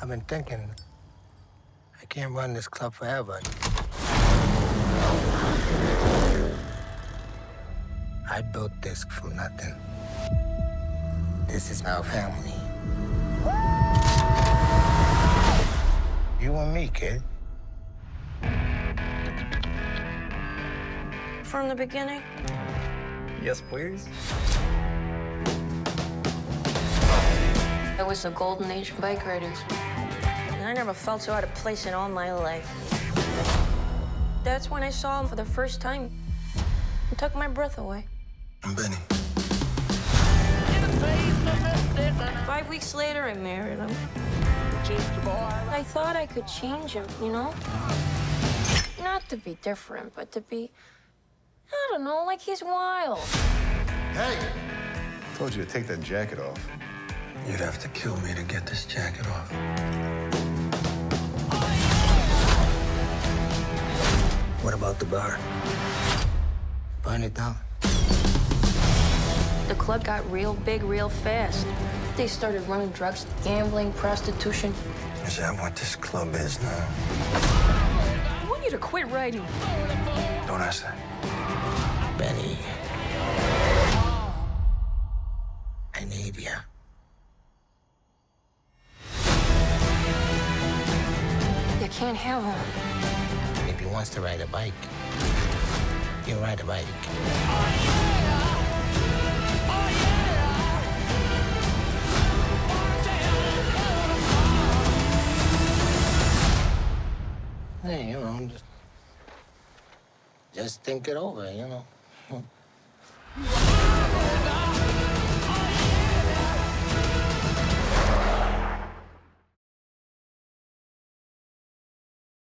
I've been thinking, I can't run this club forever. I built this from nothing. This is our family. You and me, kid. From the beginning, Yes, please. Was the golden age of bike riders. And I never felt so out of place in all my life. That's when I saw him for the first time. It took my breath away. I'm Benny. Five weeks later, I married him. I thought I could change him, you know? Not to be different, but to be, I don't know, like he's wild. Hey! Told you to take that jacket off. You'd have to kill me to get this jacket off. What about the bar? Burn it down. The club got real big real fast. They started running drugs, gambling, prostitution. Is that what this club is now? I want you to quit riding. Don't ask that. Benny. Can't have him. If he wants to ride a bike, he'll ride a bike. Hey, you know, just, just think it over, you know.